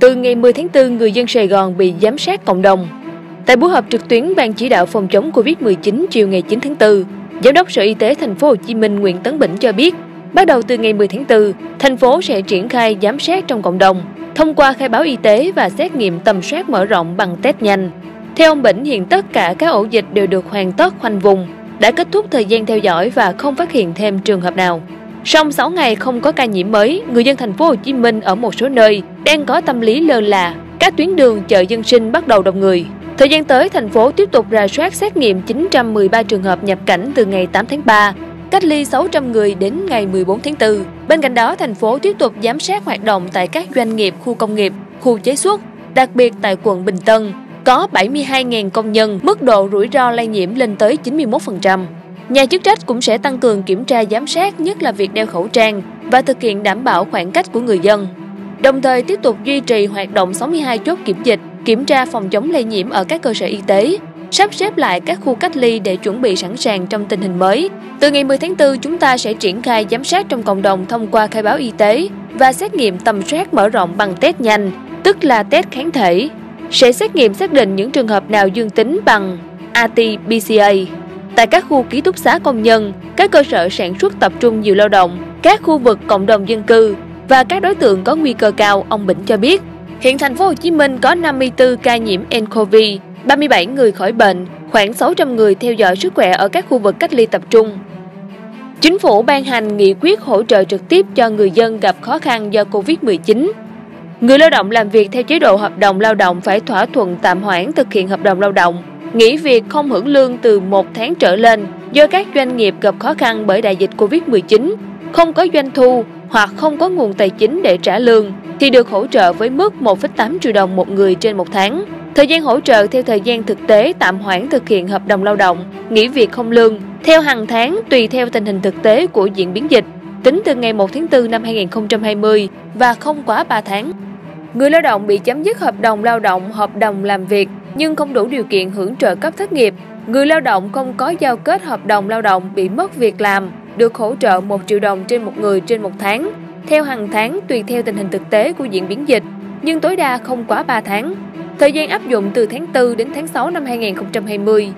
Từ ngày 10 tháng 4, người dân Sài Gòn bị giám sát cộng đồng. Tại buổi họp trực tuyến Ban chỉ đạo phòng chống Covid-19 chiều ngày 9 tháng 4, Giám đốc Sở Y tế Thành phố Hồ Chí Minh Nguyễn Tấn Bỉnh cho biết, bắt đầu từ ngày 10 tháng 4, thành phố sẽ triển khai giám sát trong cộng đồng thông qua khai báo y tế và xét nghiệm tầm soát mở rộng bằng test nhanh. Theo ông Bỉnh, hiện tất cả các ổ dịch đều được hoàn tất khoanh vùng, đã kết thúc thời gian theo dõi và không phát hiện thêm trường hợp nào. Sau 6 ngày không có ca nhiễm mới, người dân thành phố Hồ Chí Minh ở một số nơi đang có tâm lý lơ là, các tuyến đường chợ dân sinh bắt đầu đông người. Thời gian tới, thành phố tiếp tục rà soát xét nghiệm 913 trường hợp nhập cảnh từ ngày 8 tháng 3, cách ly 600 người đến ngày 14 tháng 4. Bên cạnh đó, thành phố tiếp tục giám sát hoạt động tại các doanh nghiệp, khu công nghiệp, khu chế xuất, đặc biệt tại quận Bình Tân, có 72.000 công nhân, mức độ rủi ro lây nhiễm lên tới 91%. Nhà chức trách cũng sẽ tăng cường kiểm tra giám sát, nhất là việc đeo khẩu trang và thực hiện đảm bảo khoảng cách của người dân. Đồng thời tiếp tục duy trì hoạt động 62 chốt kiểm dịch, kiểm tra phòng chống lây nhiễm ở các cơ sở y tế, sắp xếp lại các khu cách ly để chuẩn bị sẵn sàng trong tình hình mới. Từ ngày 10 tháng 4, chúng ta sẽ triển khai giám sát trong cộng đồng thông qua khai báo y tế và xét nghiệm tầm soát mở rộng bằng test nhanh, tức là test kháng thể. Sẽ xét nghiệm xác định những trường hợp nào dương tính bằng RT-PCR. Tại các khu ký túc xá công nhân, các cơ sở sản xuất tập trung nhiều lao động, các khu vực cộng đồng dân cư và các đối tượng có nguy cơ cao, ông Bỉnh cho biết. Hiện thành phố Hồ Chí Minh có 54 ca nhiễm nCoV, 37 người khỏi bệnh, khoảng 600 người theo dõi sức khỏe ở các khu vực cách ly tập trung. Chính phủ ban hành nghị quyết hỗ trợ trực tiếp cho người dân gặp khó khăn do Covid-19. Người lao động làm việc theo chế độ hợp đồng lao động phải thỏa thuận tạm hoãn thực hiện hợp đồng lao động, nghỉ việc không hưởng lương từ một tháng trở lên do các doanh nghiệp gặp khó khăn bởi đại dịch Covid-19, không có doanh thu hoặc không có nguồn tài chính để trả lương thì được hỗ trợ với mức 1,8 triệu đồng một người trên một tháng. Thời gian hỗ trợ theo thời gian thực tế tạm hoãn thực hiện hợp đồng lao động, nghỉ việc không lương, theo hàng tháng tùy theo tình hình thực tế của diễn biến dịch, tính từ ngày 1 tháng 4 năm 2020 và không quá 3 tháng. Người lao động bị chấm dứt hợp đồng lao động, hợp đồng làm việc nhưng không đủ điều kiện hưởng trợ cấp thất nghiệp, người lao động không có giao kết hợp đồng lao động bị mất việc làm, được hỗ trợ 1 triệu đồng trên một người trên một tháng, theo hàng tháng tùy theo tình hình thực tế của diễn biến dịch, nhưng tối đa không quá 3 tháng. Thời gian áp dụng từ tháng 4 đến tháng 6 năm 2020.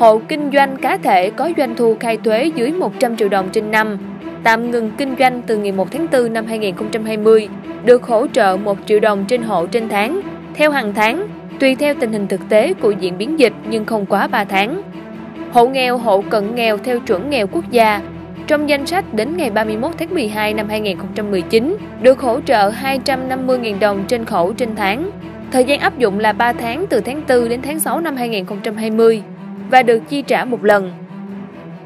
Hộ kinh doanh cá thể có doanh thu khai thuế dưới 100 triệu đồng trên năm, tạm ngừng kinh doanh từ ngày 1 tháng 4 năm 2020, được hỗ trợ 1 triệu đồng trên hộ trên tháng, theo hàng tháng, tùy theo tình hình thực tế của diễn biến dịch nhưng không quá 3 tháng. Hộ nghèo, hộ cận nghèo theo chuẩn nghèo quốc gia trong danh sách đến ngày 31 tháng 12 năm 2019 được hỗ trợ 250.000 đồng trên khẩu trên tháng. Thời gian áp dụng là 3 tháng từ tháng 4 đến tháng 6 năm 2020 và được chi trả một lần.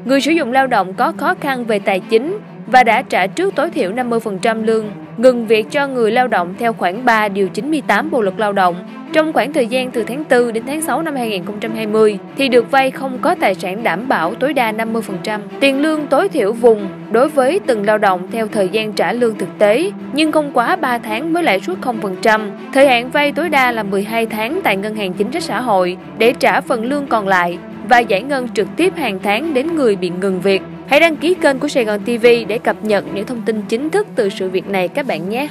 Người sử dụng lao động có khó khăn về tài chính và đã trả trước tối thiểu 50% lương, ngừng việc cho người lao động theo khoản 3 điều 98 Bộ luật Lao động trong khoảng thời gian từ tháng 4 đến tháng 6 năm 2020 thì được vay không có tài sản đảm bảo tối đa 50%. Tiền lương tối thiểu vùng đối với từng lao động theo thời gian trả lương thực tế nhưng không quá 3 tháng với lãi suất 0%. Thời hạn vay tối đa là 12 tháng tại Ngân hàng Chính sách Xã hội để trả phần lương còn lại và giải ngân trực tiếp hàng tháng đến người bị ngừng việc. Hãy đăng ký kênh của Sài Gòn TV để cập nhật những thông tin chính thức từ sự việc này các bạn nhé.